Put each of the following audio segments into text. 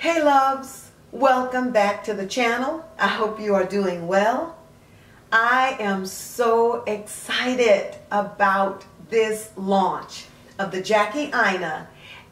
Hey loves, welcome back to the channel. I hope you are doing well. I am so excited about this launch of the Jackie Aina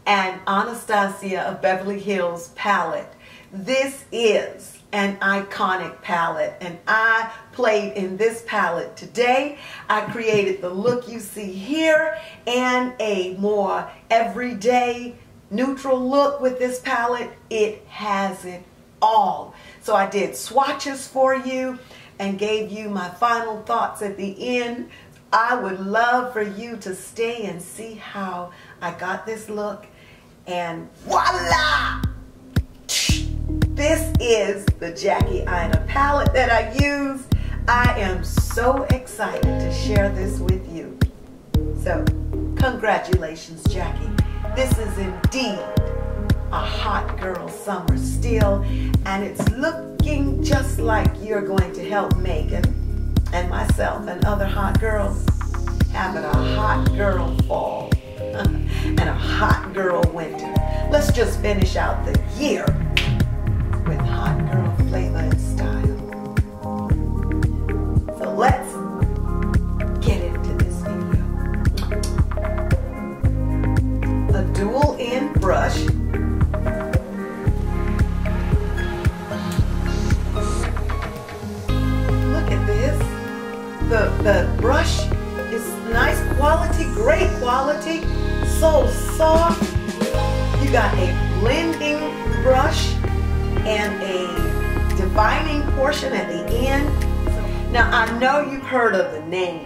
and Anastasia of Beverly Hills palette. This is an iconic palette and I played in this palette today. I created the look you see here and a more everyday neutral look with this palette. It has it all. So I did swatches for you and gave you my final thoughts at the end. I would love for you to stay and see how I got this look. And voila! This is the Jackie Aina palette that I use. I am so excited to share this with you. So, congratulations, Jackie. This is indeed a hot girl summer still, and it's looking just like you're going to help Megan and myself and other hot girls having a hot girl fall and a hot girl winter. Let's just finish out the year brush. Look at this. The, the brush is nice quality, great quality, so soft. You got a blending brush and a defining portion at the end. Now I know you've heard of the names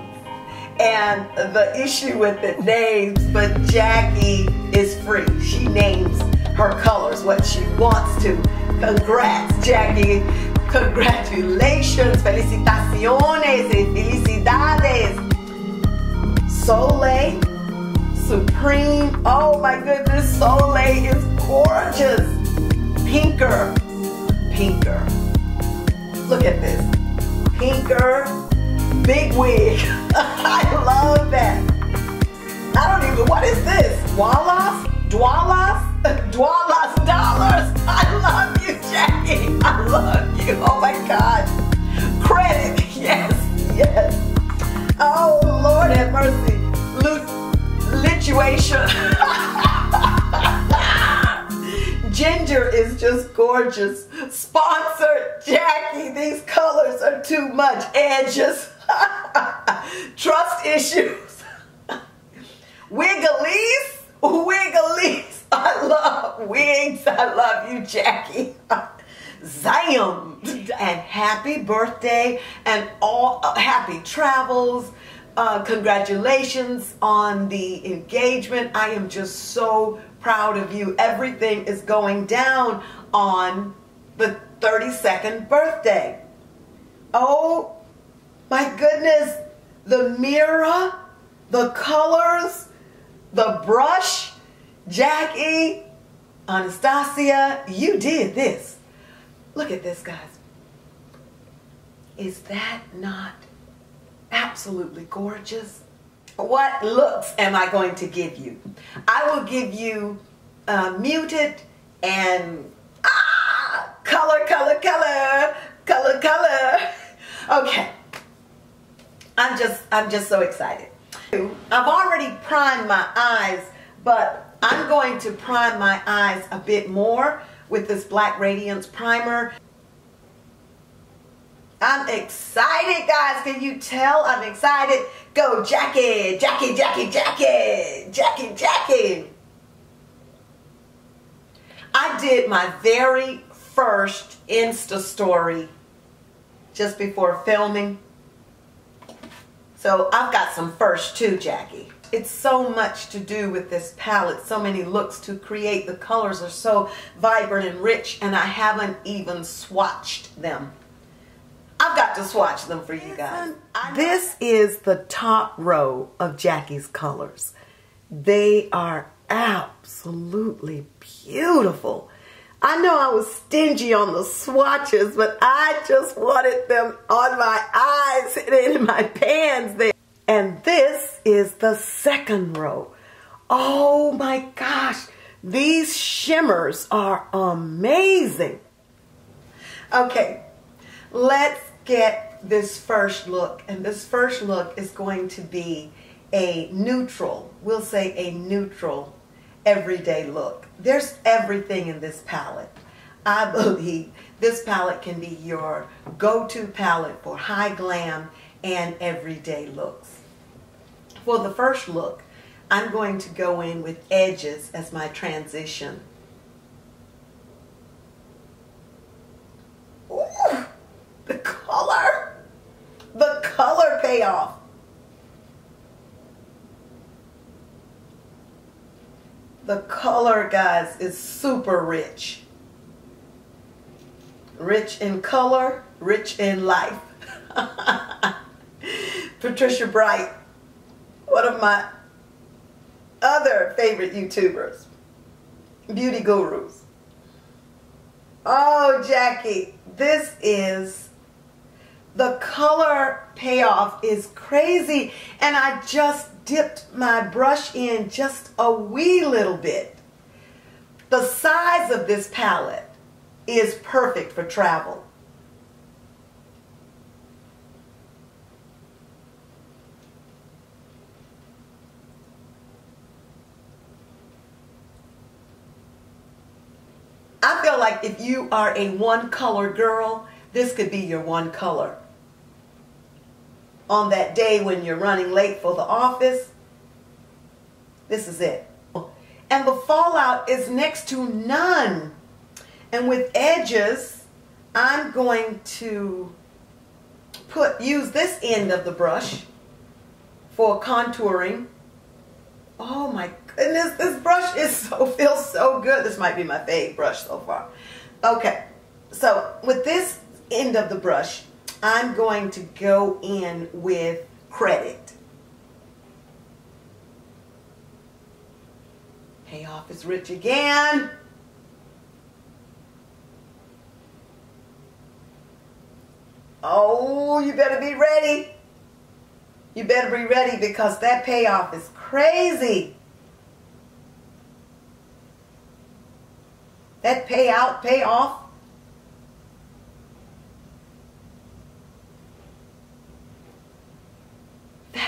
and the issue with the names, but Jackie is free. Names her colors what she wants to. Congrats, Jackie. Congratulations, felicitaciones y felicidades. Soleil, Supreme. Oh my goodness, Soleil is gorgeous. Pinker, pinker. Look at this. Pinker, big wig. I love that. I don't even, what is this? Dwalas? Dwalas? Dwalas dollars. I love you, Jackie. I love you. Oh my God. Credit. Yes, yes. Oh, Lord have mercy. Lituation. Ginger is just gorgeous. Sponsored Jackie. These colors are too much. Edges. Trust issues. Wigglies. Wigglies. I love wigs. I love you, Jackie. Zam. And happy birthday and all uh, happy travels. Uh, congratulations on the engagement. I am just so proud of you. Everything is going down on the 32nd birthday. Oh my goodness. The mirror, the colors, the brush, Jackie, Anastasia, you did this. Look at this, guys. Is that not absolutely gorgeous? What looks am I going to give you? I will give you uh, muted and ah, color, color, color, color, color. Okay. I'm just, I'm just so excited. I've already primed my eyes, but I'm going to prime my eyes a bit more with this Black Radiance Primer. I'm excited, guys. Can you tell I'm excited? Go, Jackie, Jackie, Jackie, Jackie, Jackie, Jackie. I did my very first Insta story just before filming. So I've got some first too, Jackie. It's so much to do with this palette, so many looks to create. The colors are so vibrant and rich and I haven't even swatched them. I've got to swatch them for you guys. This is the top row of Jackie's colors. They are absolutely beautiful. I know I was stingy on the swatches, but I just wanted them on my eyes and in my pans there. And this is the second row. Oh my gosh, these shimmers are amazing. Okay, let's get this first look. And this first look is going to be a neutral, we'll say a neutral everyday look there's everything in this palette. I believe this palette can be your go-to palette for high glam and everyday looks. For the first look, I'm going to go in with edges as my transition. Ooh, the color, the color payoff The color, guys, is super rich. Rich in color, rich in life. Patricia Bright, one of my other favorite YouTubers, beauty gurus. Oh, Jackie, this is the color payoff is crazy. And I just dipped my brush in just a wee little bit. The size of this palette is perfect for travel. I feel like if you are a one color girl, this could be your one color. On that day when you're running late for the office, this is it. And the fallout is next to none. And with edges, I'm going to put use this end of the brush for contouring. Oh my goodness, this brush is so feels so good. This might be my fave brush so far. Okay, so with this end of the brush, I'm going to go in with credit. Payoff is rich again. Oh, you better be ready. You better be ready because that payoff is crazy. That payout, payoff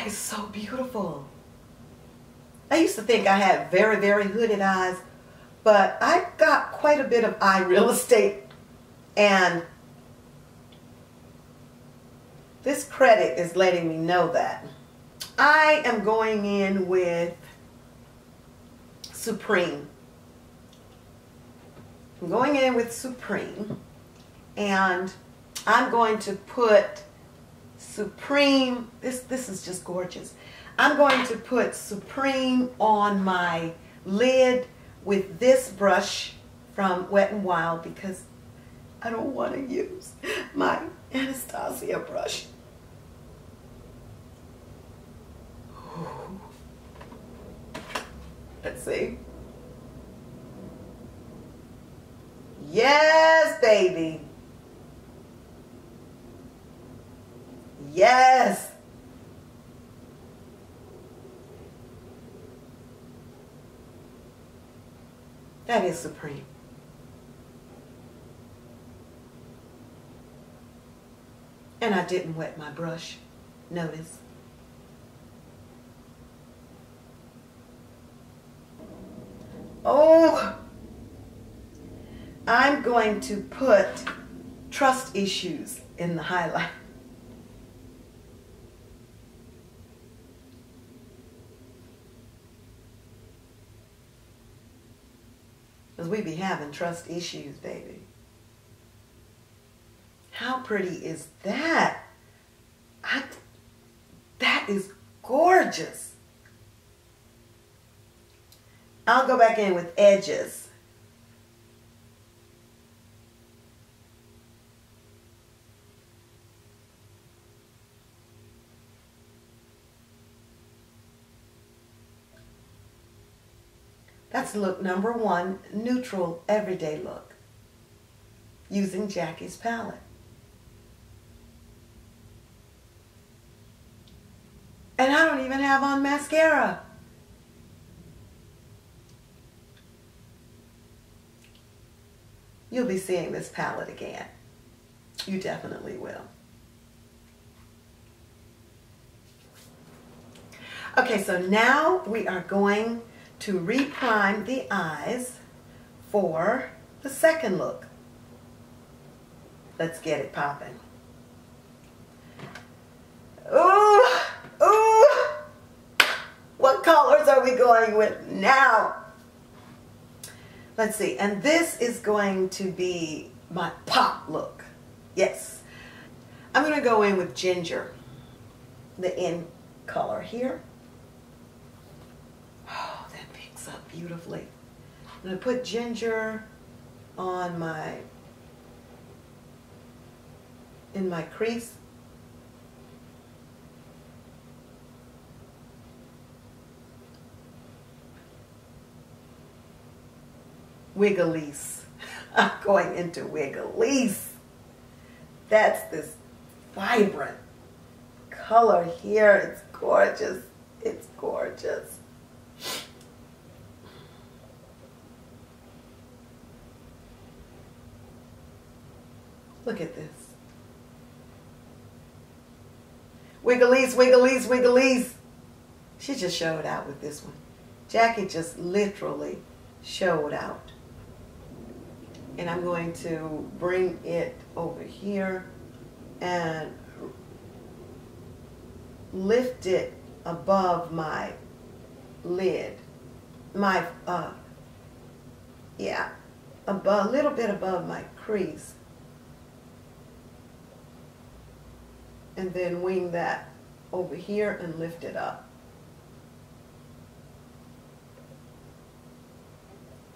That is so beautiful. I used to think I had very, very hooded eyes, but I got quite a bit of eye real estate. And this credit is letting me know that. I am going in with Supreme. I'm going in with Supreme and I'm going to put Supreme. This, this is just gorgeous. I'm going to put Supreme on my lid with this brush from Wet n Wild because I don't want to use my Anastasia brush. Let's see. Yes, baby. Yes. That is supreme. And I didn't wet my brush. Notice. Oh, I'm going to put trust issues in the highlight. Because we be having trust issues, baby. How pretty is that? I, that is gorgeous. I'll go back in with edges. That's look number one, neutral everyday look, using Jackie's palette. And I don't even have on mascara. You'll be seeing this palette again. You definitely will. Okay, so now we are going to reprime the eyes for the second look. Let's get it popping. Ooh, ooh. What colors are we going with now? Let's see, and this is going to be my pop look. Yes. I'm going to go in with ginger, the in color here. Oh, that picks up beautifully. I'm going to put ginger on my, in my crease. Wiggalese. I'm going into Wiggalese. That's this vibrant color here. It's gorgeous. It's gorgeous. Look at this. Wiggalese, Wiggalese, Wiggalese. She just showed out with this one. Jackie just literally showed out. And I'm going to bring it over here and lift it above my lid. My, uh, yeah, above, a little bit above my crease. And then wing that over here and lift it up.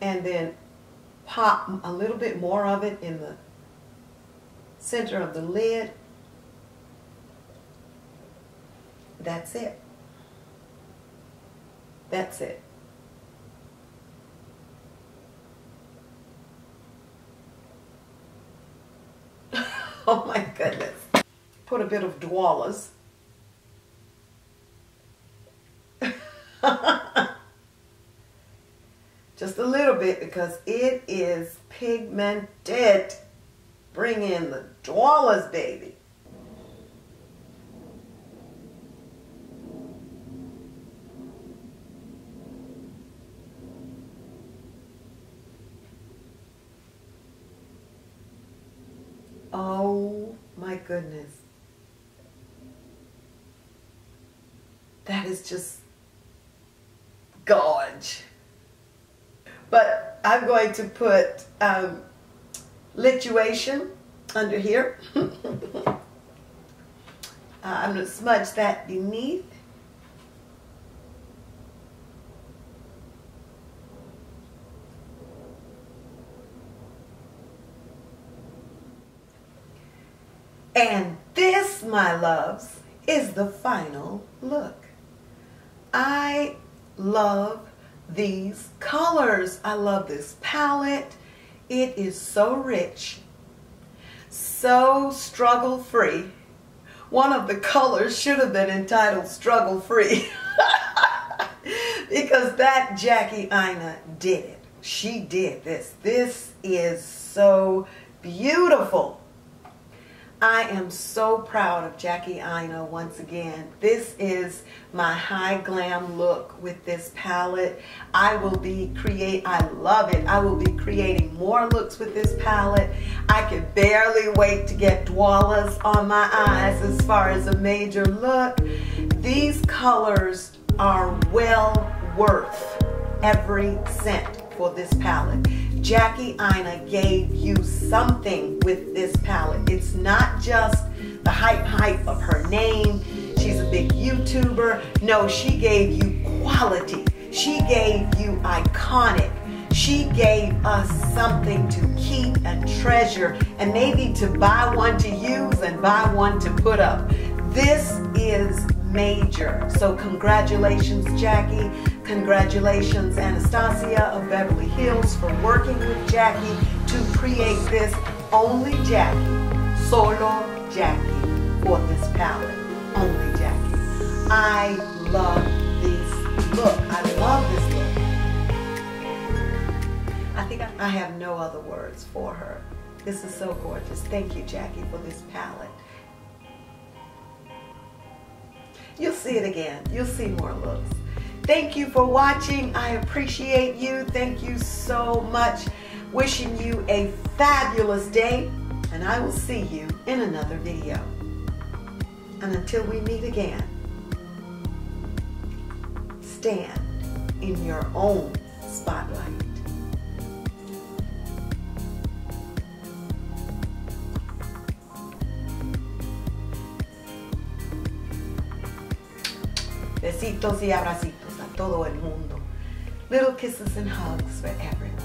And then pop a little bit more of it in the center of the lid. That's it. That's it. oh my goodness put a bit of Dwalas. Just a little bit because it is pigmented. Bring in the Dwalas, baby. Oh my goodness. that just gorge. But I'm going to put um, lituation under here. uh, I'm going to smudge that beneath. And this, my loves, is the final look. I love these colors. I love this palette. It is so rich, so struggle free. One of the colors should have been entitled struggle free because that Jackie Aina did it. She did this. This is so beautiful. I am so proud of Jackie Aina once again. This is my high glam look with this palette. I will be create, I love it. I will be creating more looks with this palette. I can barely wait to get Dwalas on my eyes as far as a major look. These colors are well worth every cent for this palette. Jackie Aina gave you something with this palette. It's not just the hype hype of her name. She's a big YouTuber. No, she gave you quality. She gave you iconic. She gave us something to keep and treasure and maybe to buy one to use and buy one to put up. This is major. So congratulations, Jackie. Congratulations, Anastasia of Beverly Hills for working with Jackie to create this only Jackie, solo Jackie for this palette. Only Jackie. I love this look. I love this look. I think diga. I have no other words for her. This is so gorgeous. Thank you, Jackie, for this palette. You'll see it again. You'll see more looks. Thank you for watching. I appreciate you. Thank you so much. Wishing you a fabulous day. And I will see you in another video. And until we meet again, stand in your own spotlight. Besitos y abracitos todo el mundo. Little kisses and hugs for everyone.